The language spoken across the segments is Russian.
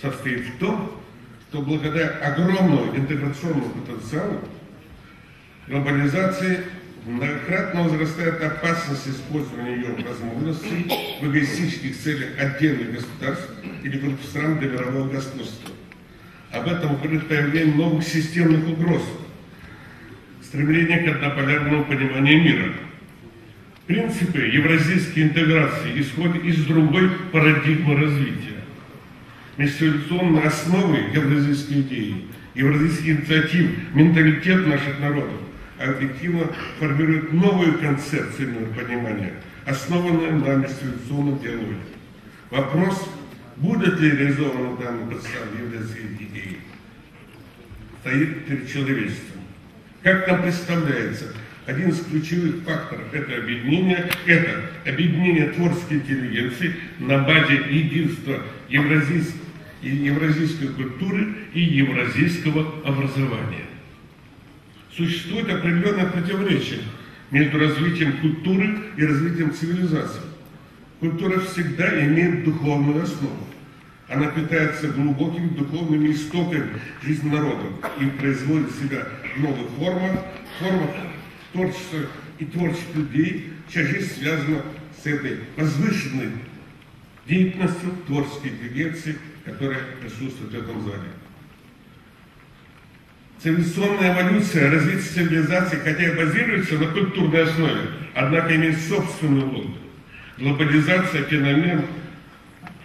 состоит в том, что благодаря огромному интеграционному потенциалу глобализации многократно возрастает опасность использования ее возможностей в эгоистических целях отдельных государств или групп стран для мирового господства. Об этом говорит появление новых системных угроз, стремление к однополярному пониманию мира. Принципы евразийской интеграции исходят из другой парадигмы развития. Межцивилизационные основы евразийской идеи, евразийских инициатив, менталитет наших народов объективно формирует новую концепцию понимания, основанную на межцивилизационном диалоге. Вопрос будет ли реализована данная представление евразийской идеи, стоит перед человечеством. Как нам представляется, один из ключевых факторов этого объединения – это объединение творческой интеллигенции на базе единства евразийской, евразийской культуры и евразийского образования. Существует определенное противоречие между развитием культуры и развитием цивилизации. Культура всегда имеет духовную основу. Она питается глубокими духовными истоками жизни народа и производит себя в новых формах, формах творчества и творческих людей, жизнь связана с этой возвышенной деятельностью творческой интеллигенции, которая присутствует в этом зале. Цивилизационная эволюция, развитие цивилизации, хотя и базируется на культурной основе, однако имеет собственную логику. Глобализация – феномен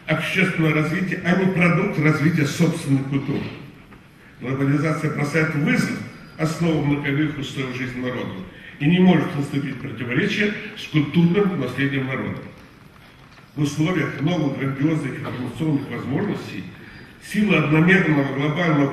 общественного развития, а не продукт развития собственной культуры. Глобализация бросает вызов основам многовековых устоев жизни народа и не может наступить противоречие с культурным наследием народа. В условиях новых грандиозных информационных возможностей сила одномерного глобального